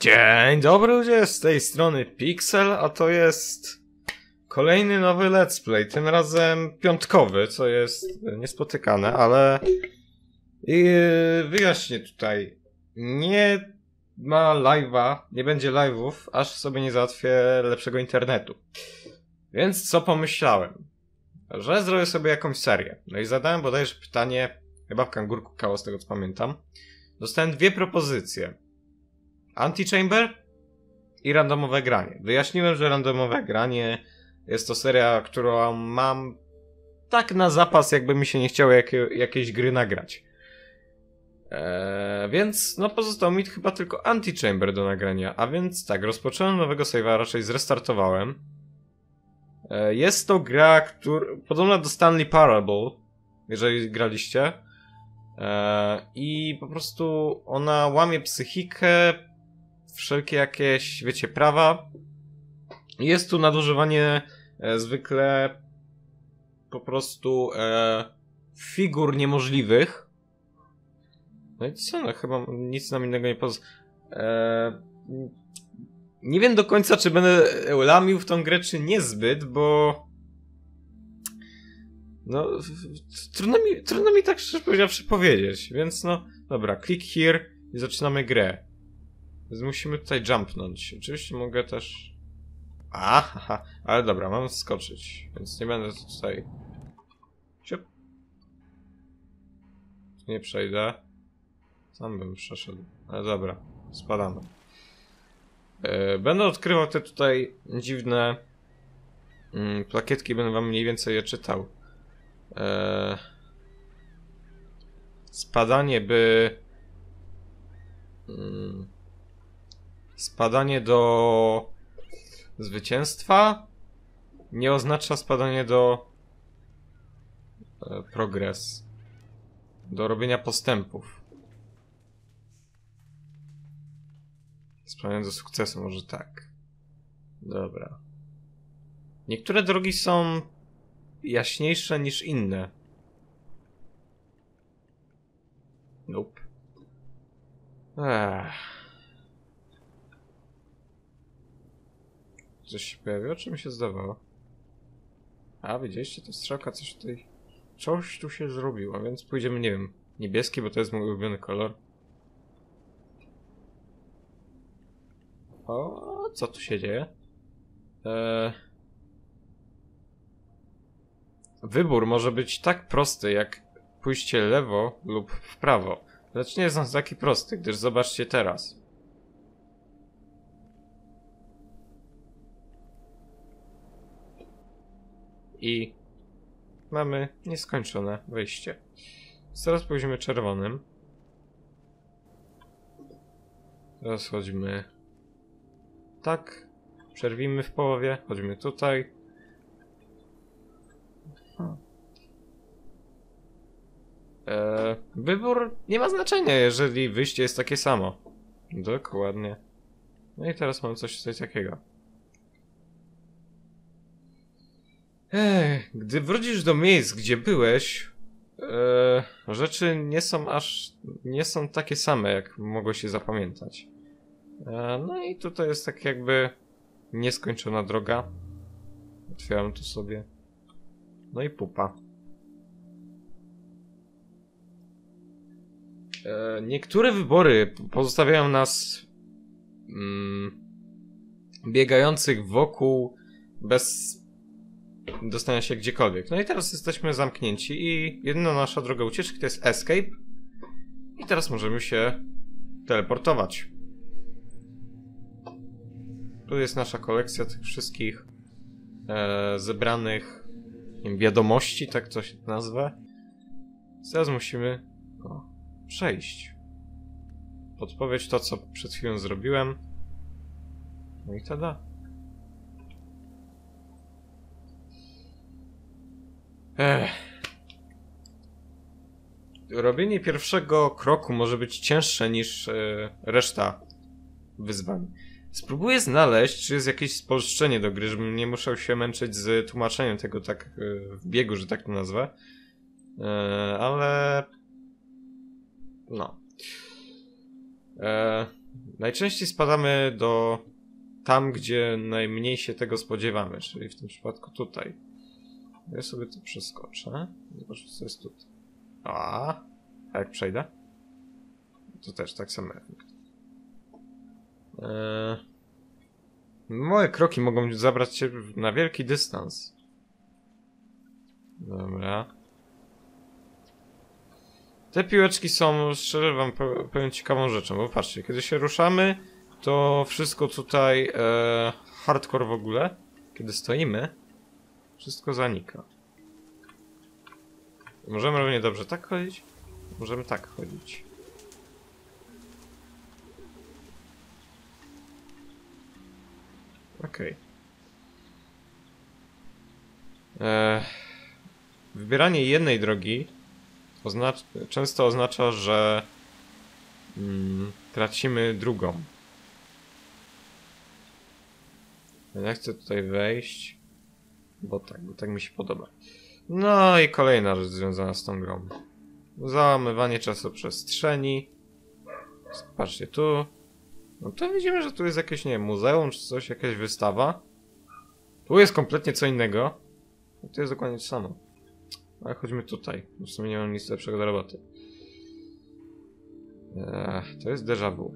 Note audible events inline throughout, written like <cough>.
Dzień dobry ludzie, z tej strony Pixel, a to jest kolejny nowy let's play, tym razem piątkowy, co jest niespotykane, ale i wyjaśnię tutaj, nie ma live'a, nie będzie live'ów, aż sobie nie załatwię lepszego internetu. Więc co pomyślałem? Że zrobię sobie jakąś serię. No i zadałem bodajże pytanie, chyba w kangurku kało z tego co pamiętam. Dostałem dwie propozycje. Anti-Chamber i randomowe granie. Wyjaśniłem, że randomowe granie jest to seria, którą mam tak na zapas, jakby mi się nie chciało jakie, jakiejś gry nagrać. Eee, więc no pozostało mi chyba tylko Anti-Chamber do nagrania, a więc tak, rozpocząłem nowego save'a, raczej zrestartowałem. Eee, jest to gra, która podobna do Stanley Parable, jeżeli graliście. Eee, I po prostu ona łamie psychikę, wszelkie jakieś, wiecie, prawa. Jest tu nadużywanie e, zwykle po prostu e, figur niemożliwych. No i co, no chyba nic nam innego nie poz... E, nie wiem do końca, czy będę lamił w tą grę, czy niezbyt, bo... No, trudno mi, trudno mi tak szczerze powiedzieć, więc no, dobra, click here i zaczynamy grę. Więc musimy tutaj jumpnąć. Oczywiście mogę też... Aha, ale dobra, mam skoczyć, więc nie będę tutaj... Siup. Nie przejdę. Sam bym przeszedł. Ale dobra, spadamy. E, będę odkrywał te tutaj dziwne mm, plakietki, będę wam mniej więcej je czytał. E, spadanie by... Mm, spadanie do zwycięstwa nie oznacza spadanie do e, progres. Do robienia postępów. Spadanie do sukcesu, może tak. Dobra. Niektóre drogi są jaśniejsze niż inne. Nope. Ech. Coś się pojawiło, czy mi się zdawało? A, widzieliście, to strzałka coś tutaj... Coś tu się zrobiło, więc pójdziemy, nie wiem, niebieski, bo to jest mój ulubiony kolor. O, co tu się dzieje? Eee... Wybór może być tak prosty, jak pójście lewo lub w prawo. Lecz nie jest on taki prosty, gdyż zobaczcie teraz. I mamy nieskończone wejście. Teraz pójdziemy czerwonym. Teraz chodzimy tak. Przerwimy w połowie. Chodzimy tutaj. Eee, wybór nie ma znaczenia, jeżeli wyjście jest takie samo. Dokładnie. No i teraz mam coś tutaj takiego. Ech, gdy wrócisz do miejsc, gdzie byłeś, e, rzeczy nie są aż, nie są takie same, jak mogło się zapamiętać. E, no i tutaj jest tak jakby nieskończona droga. Otwieram tu sobie. No i pupa. E, niektóre wybory pozostawiają nas mm, biegających wokół bez dostania się gdziekolwiek. No i teraz jesteśmy zamknięci i jedyna nasza droga ucieczki to jest escape. I teraz możemy się teleportować. Tu jest nasza kolekcja tych wszystkich e, zebranych wiem, wiadomości, tak to się nazwę. Teraz musimy o, przejść. Podpowiedź to, co przed chwilą zrobiłem. No i tada. Ech. Robienie pierwszego kroku może być cięższe niż e, reszta wyzwań. Spróbuję znaleźć, czy jest jakieś spolszczenie do gry, żebym nie musiał się męczyć z tłumaczeniem tego tak e, w biegu, że tak to nazwę. E, ale... No. Najczęściej spadamy do tam, gdzie najmniej się tego spodziewamy, czyli w tym przypadku tutaj. Ja sobie tu przeskoczę. Zobacz, co jest tutaj. A, a jak przejdę? To też tak samo. Eee, moje kroki mogą zabrać się na wielki dystans. Dobra. Te piłeczki są, szczerze wam powiem ciekawą rzeczą, bo patrzcie, kiedy się ruszamy, to wszystko tutaj e, hardcore w ogóle. Kiedy stoimy, wszystko zanika. Możemy równie dobrze tak chodzić, możemy tak chodzić. Okej. Okay. Wybieranie jednej drogi często oznacza, że mm, tracimy drugą. Ja chcę tutaj wejść, bo tak, bo tak mi się podoba. No i kolejna rzecz związana z tą grą. Załamywanie czasoprzestrzeni. Patrzcie tu. No to widzimy, że tu jest jakieś, nie wiem, muzeum czy coś, jakaś wystawa. Tu jest kompletnie co innego. I tu jest dokładnie to samo. Ale chodźmy tutaj. W sumie nie mam nic lepszego do roboty. Eee, to jest déjà vu.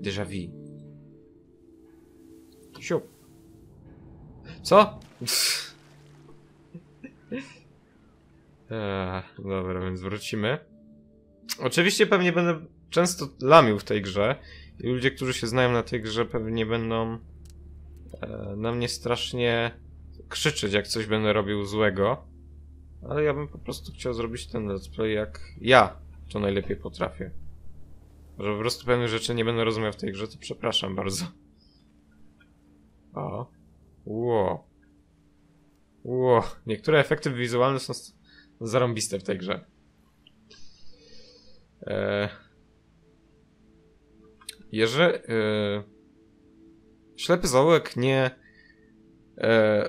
Déjà vu. Siup. Co? Eee, dobra, więc wrócimy. Oczywiście pewnie będę często lamił w tej grze. I ludzie, którzy się znają na tej grze, pewnie będą e, na mnie strasznie krzyczeć, jak coś będę robił złego. Ale ja bym po prostu chciał zrobić ten let's play jak ja to najlepiej potrafię. Że po prostu pewne rzeczy nie będę rozumiał w tej grze, to przepraszam bardzo. O. Ło. Ło. Niektóre efekty wizualne są zarąbiste w tej grze. Eee. Jeżeli... Eee, ślepy zaułek nie... Eee,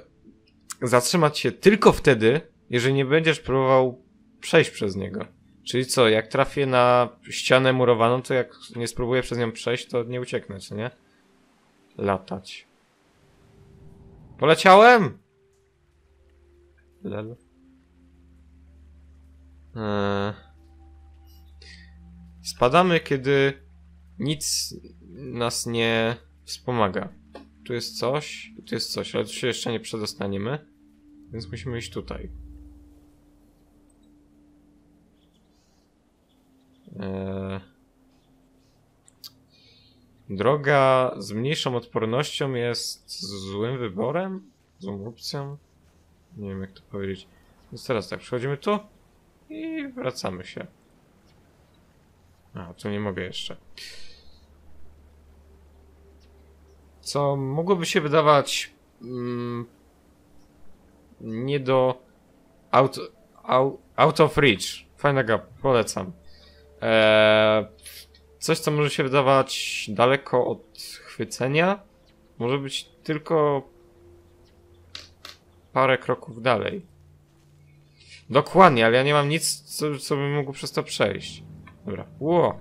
zatrzymać się tylko wtedy, jeżeli nie będziesz próbował przejść przez niego. Czyli co, jak trafię na ścianę murowaną, to jak nie spróbuję przez nią przejść, to nie ucieknę, co nie? Latać. Poleciałem! Lel. Eee. Spadamy, kiedy nic nas nie wspomaga. Tu jest coś, tu jest coś, ale tu się jeszcze nie przedostaniemy, więc musimy iść tutaj. Eee... Droga z mniejszą odpornością jest złym wyborem? Złą opcją? Nie wiem jak to powiedzieć. Więc teraz tak, przechodzimy tu i wracamy się. A, tu nie mogę jeszcze. Co mogłoby się wydawać mm, nie do out, out, out of reach. Fajna gra, polecam. Eee, coś, co może się wydawać daleko od chwycenia, może być tylko parę kroków dalej. Dokładnie, ale ja nie mam nic, co, co bym mógł przez to przejść. Dobra. Ło.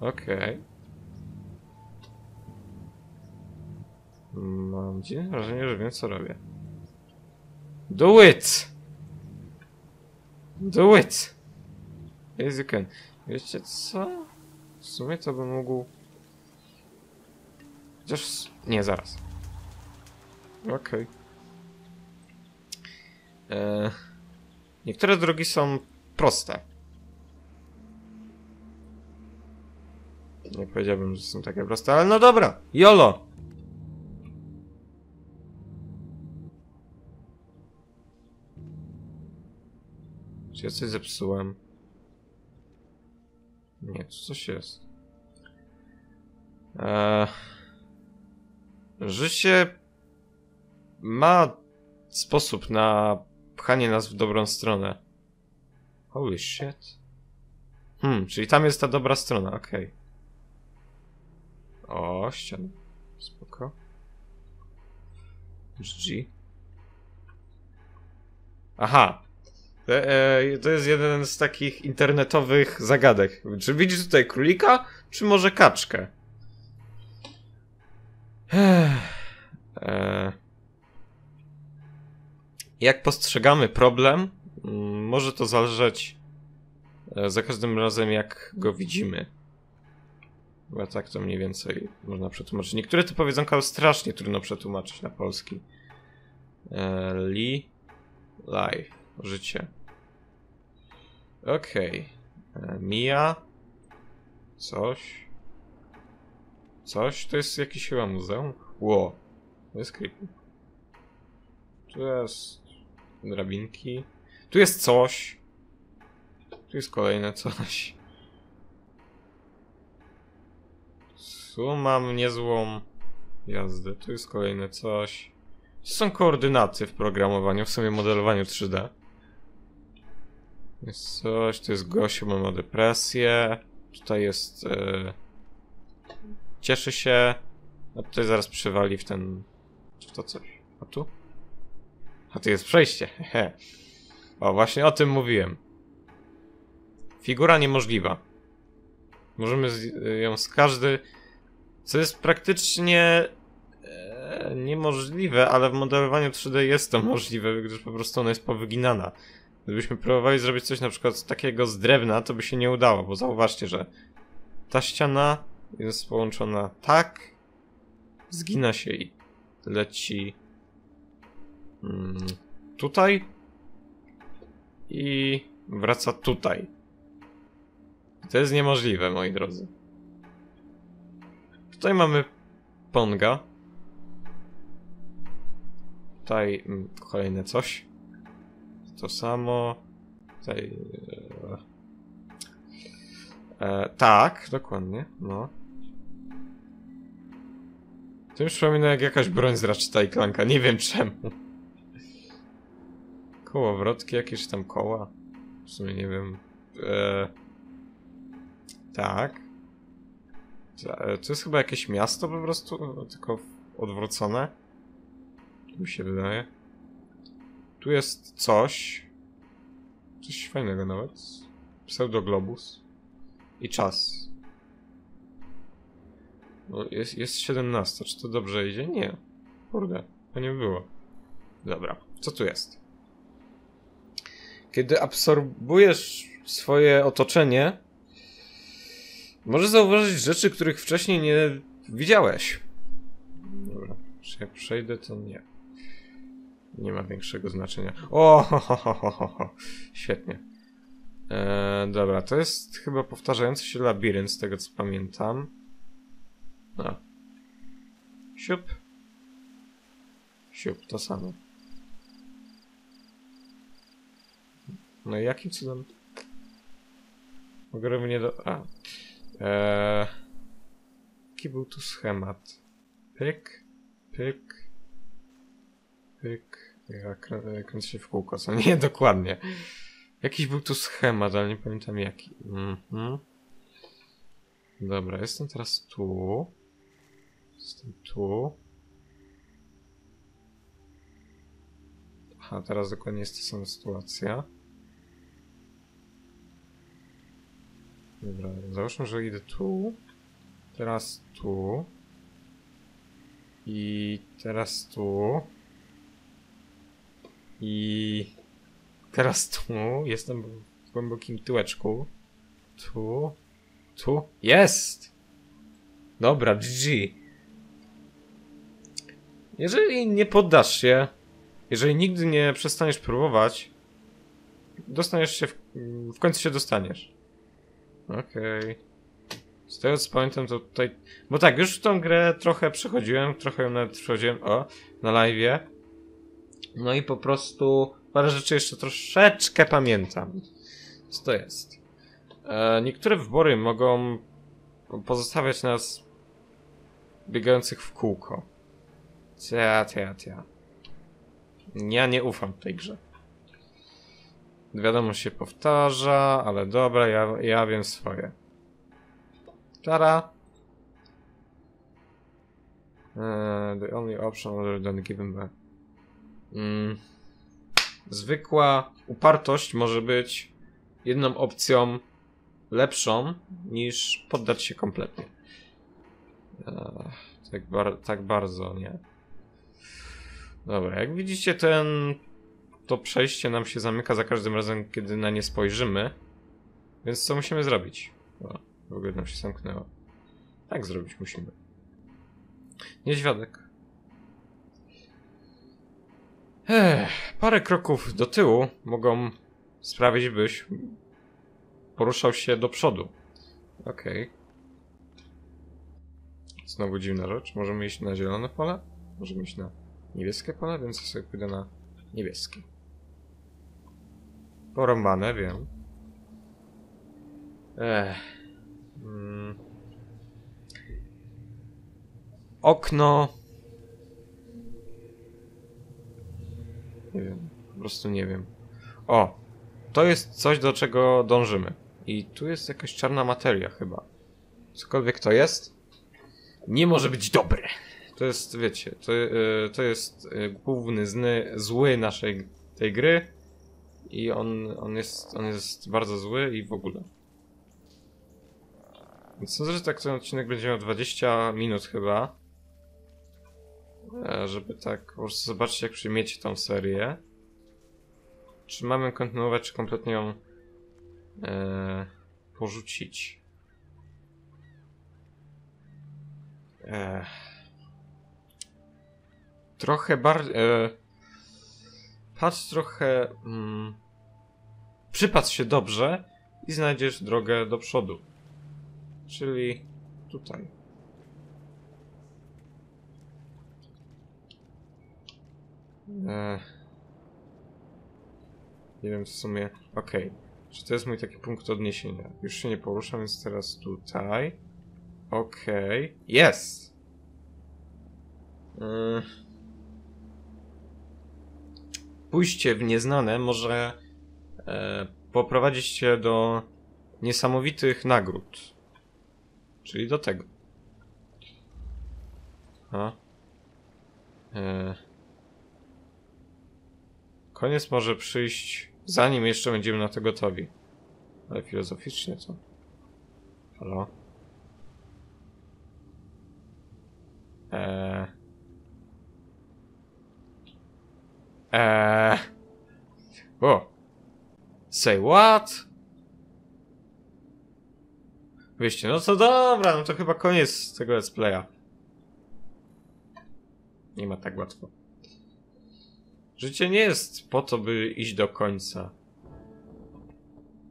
Okej. Okay. Mam dziwne wrażenie, że wiem co robię. Do it! Do it! Yes you can. Wiecie co? W sumie to bym mógł... Chociaż... Nie, zaraz. Okej. Okay. Eee... Niektóre drogi są proste. Nie powiedziałbym, że są takie proste, ale no dobra. YOLO! Czy ja coś zepsułem? Nie, coś jest. Eee, życie ma sposób na pchanie nas w dobrą stronę. Holy shit. Hmm, czyli tam jest ta dobra strona, okej. Okay. O, ścian. Spoko. G. Aha. To, e, to jest jeden z takich internetowych zagadek. Czy widzisz tutaj królika? czy może kaczkę? E, jak postrzegamy problem, mm, może to zależeć e, za każdym razem, jak go widzimy. Chyba tak to mniej więcej można przetłumaczyć. Niektóre te powiedzonka strasznie trudno przetłumaczyć na polski. E, li, life, życie. Okej. Okay. Mia. Coś. Coś? To jest jakiś chyba muzeum? Ło. To jest creepy. Tu jest drabinki. Tu jest coś. Tu jest kolejne coś. Tu mam niezłą jazdę. Tu jest kolejne coś. Są koordynaty w programowaniu, w sumie modelowaniu 3D. Jest coś, to jest gościu, ma depresję. Tutaj jest... Yy... Cieszy się. A tutaj zaraz przywali w ten czy to coś? A tu? A tu jest przejście. Hehe. O, właśnie o tym mówiłem. Figura niemożliwa. Możemy ją z każdy... Co jest praktycznie e, niemożliwe, ale w modelowaniu 3D jest to możliwe, gdyż po prostu ona jest powyginana. Gdybyśmy próbowali zrobić coś na przykład takiego z drewna, to by się nie udało, bo zauważcie, że ta ściana jest połączona tak, zgina się i leci mm, tutaj i wraca tutaj. To jest niemożliwe, moi drodzy. Tutaj mamy Ponga. Tutaj mm, kolejne coś. To samo. Tutaj... E, e, tak, dokładnie, no. To już przypomina jak jakaś broń z Ratcheta i Clanka, nie wiem czemu. Kołowrotki, jakieś tam koła. W sumie nie wiem. Eee... Tak. To jest chyba jakieś miasto po prostu, tylko odwrócone. Mi się wydaje. Tu jest coś. Coś fajnego nawet. Pseudoglobus. I czas. No jest, jest 17, czy to dobrze idzie? Nie. Kurde, to nie było. Dobra, co tu jest? Kiedy absorbujesz swoje otoczenie, możesz zauważyć rzeczy, których wcześniej nie widziałeś. Dobra, jak przejdę, to nie. Nie ma większego znaczenia. O, ho, ho, ho, ho, ho. świetnie. Eee, dobra, to jest chyba powtarzający się labirynt, z tego co pamiętam. No. Siup. Siup, to samo. No i jakim cudem? Mogę mnie do... A. Eee... Jaki był tu schemat? Pyk, pyk, pyk. Ja krę kręcę się w kółko, co <laughs> nie dokładnie. Jakiś był tu schemat, ale nie pamiętam jaki. Mhm. Dobra, jestem teraz tu. Jestem tu. Aha, teraz dokładnie jest ta sama sytuacja. Dobra, załóżmy, że idę tu. Teraz tu. I teraz tu. I teraz tu. Jestem w głębokim tyłeczku. Tu. Tu. Jest! Dobra, GG. Jeżeli nie poddasz się, jeżeli nigdy nie przestaniesz próbować, dostaniesz się, w, w końcu się dostaniesz. Okej. Okay. Z tego co pamiętam to tutaj... Bo tak, już w tą grę trochę przechodziłem, trochę ją nawet przechodziłem, o, na live'ie. No i po prostu parę rzeczy jeszcze troszeczkę pamiętam. Co to jest? E, niektóre wybory mogą pozostawiać nas biegających w kółko. Tia, tia, tia. Ja nie ufam tej grze. Wiadomo, się powtarza, ale dobra, ja, ja wiem swoje. Tara. Uh, the only option other than given back. Mm. Zwykła upartość może być jedną opcją lepszą niż poddać się kompletnie. Eee, tak, bar tak bardzo, nie. Dobra, jak widzicie, ten to przejście nam się zamyka za każdym razem, kiedy na nie spojrzymy. Więc co musimy zrobić? O, w ogóle nam się zamknęło. Tak zrobić musimy. Niedźwiadek. Ech, parę kroków do tyłu mogą sprawić, byś poruszał się do przodu. Okej. Okay. Znowu dziwna rzecz. Możemy iść na zielone pole? Możemy iść na niebieskie pole, więc ja sobie pójdę na niebieskie. Porąbane, wiem. Ech. Mm. Okno. Nie wiem. Po prostu nie wiem. O! To jest coś, do czego dążymy. I tu jest jakaś czarna materia chyba. Cokolwiek to jest, nie może być dobre. To jest, wiecie, to, yy, to jest yy, główny zny, zły naszej tej gry. I on, on, jest, on jest bardzo zły i w ogóle. Więc sądzę, że tak ten odcinek będzie miał 20 minut chyba. E, żeby tak po prostu zobaczyć, jak przyjmiecie tą serię. Czy mamy kontynuować, czy kompletnie ją e, porzucić. E, trochę bardziej... E, patrz trochę... Mm, przypatrz się dobrze i znajdziesz drogę do przodu. Czyli tutaj. Nie wiem w sumie. Okej. Okay. Czy to jest mój taki punkt odniesienia? Już się nie poruszam, więc teraz tutaj. Okej. Okay. Jest! Pójście w nieznane może e, poprowadzić cię do niesamowitych nagród. Czyli do tego. A. E. Koniec może przyjść zanim jeszcze będziemy na to gotowi. Ale filozoficznie co? Halo? Eee. Eee. O! Say what? Wyjście, no to dobra, no to chyba koniec tego let's playa. Nie ma tak łatwo. Życie nie jest po to, by iść do końca.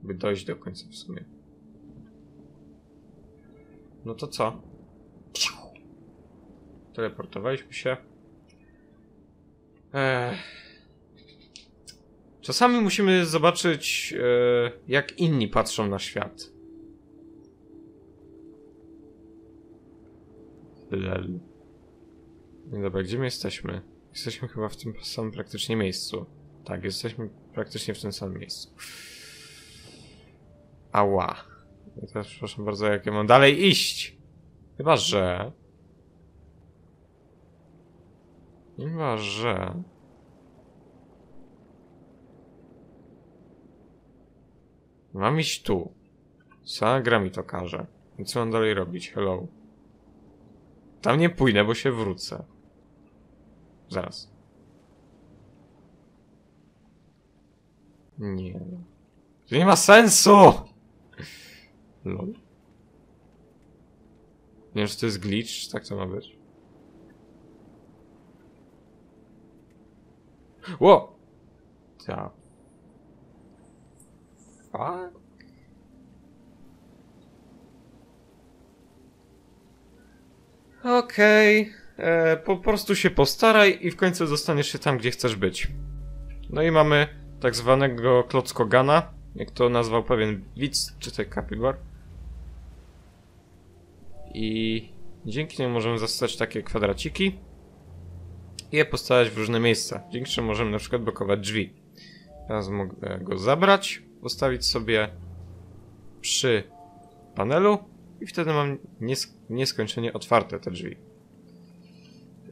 By dojść do końca w sumie. No to co? Teleportowaliśmy się. Czasami musimy zobaczyć, e, jak inni patrzą na świat. Lel. Dobra, gdzie my jesteśmy? Jesteśmy chyba w tym samym praktycznie miejscu. Tak, jesteśmy praktycznie w tym samym miejscu. Ała. I teraz przepraszam bardzo, jak ja mam dalej iść? Chyba, że... Chyba, że... Mam iść tu. Sama gra mi to każe. I co mam dalej robić? Hello. Tam nie pójdę, bo się wrócę. Zaraz. Nie. To nie ma sensu! Lol. Nie wiem, czy to jest glitch, tak to ma być. Ło! Ta. Fuck? Okej. Okay. E, po prostu się postaraj i w końcu zostaniesz się tam, gdzie chcesz być. No i mamy tak zwanego klockogana, jak to nazwał pewien widz, czy tej kapibar. I dzięki niemu możemy zastać takie kwadraciki i je postawiać w różne miejsca, dzięki czemu możemy na przykład blokować drzwi. Teraz mogę go zabrać, postawić sobie przy panelu i wtedy mam nies nieskończenie otwarte te drzwi.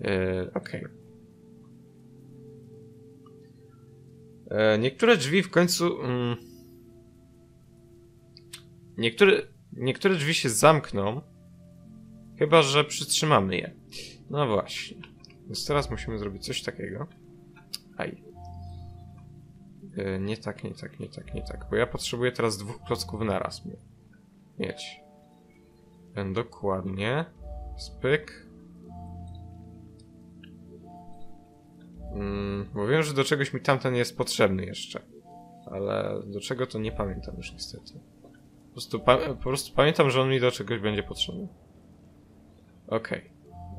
Yy, Okej. Okay. E, niektóre drzwi w końcu. Mm, niektóre, niektóre drzwi się zamkną, chyba że przytrzymamy je. No właśnie. Więc teraz musimy zrobić coś takiego. Aj. E, Nie tak, nie tak, nie tak, nie tak. Bo ja potrzebuję teraz dwóch klocków naraz mie- mieć. E, Dokładnie. Spyk. Mm, bo wiem, że do czegoś mi tamten jest potrzebny jeszcze. Ale do czego to nie pamiętam już niestety. Po prostu, pa po prostu pamiętam, że on mi do czegoś będzie potrzebny. Okej.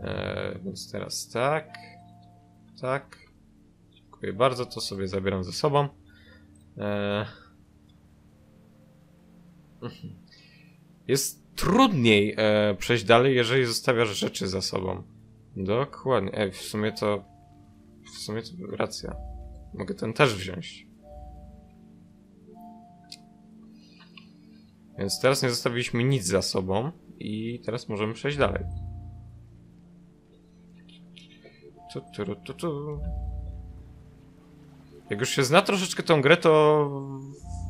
Eee, Więc teraz tak. Tak. Dziękuję bardzo, to sobie zabieram ze sobą. Eee. Jest trudniej e, przejść dalej, jeżeli zostawiasz rzeczy za sobą. Dokładnie. Ej, w sumie to. W sumie to racja. Mogę ten też wziąć. Więc teraz nie zostawiliśmy nic za sobą i teraz możemy przejść dalej. Tu, tu, tu, tu. Jak już się zna troszeczkę tą grę, to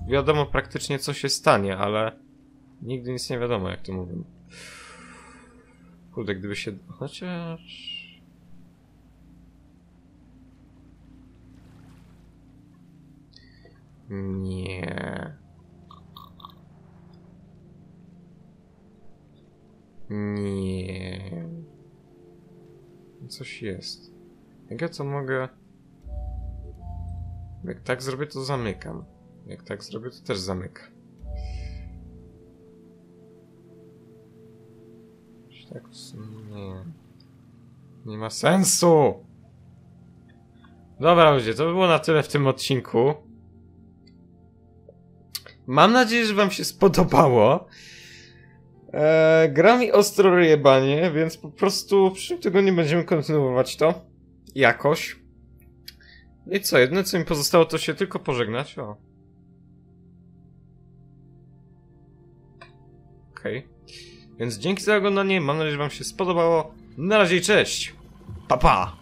wiadomo praktycznie co się stanie, ale nigdy nic nie wiadomo, jak to mówię. Kurde, gdyby się... Chociaż... Nie. Nie. Coś jest. Jak ja to mogę... Jak tak zrobię, to zamykam. Jak tak zrobię, to też zamykam. Tak, nie. Nie ma sensu! Dobra, ludzie, to by było na tyle w tym odcinku. Mam nadzieję, że wam się spodobało. Eee, gra mi ostro ryjebanie, więc po prostu w przyszłym tygodniu będziemy kontynuować to. Jakoś. No I co, jedyne co mi pozostało to się tylko pożegnać. O. Okej. Więc dzięki za oglądanie, mam nadzieję, że wam się spodobało. Na razie cześć! Pa pa!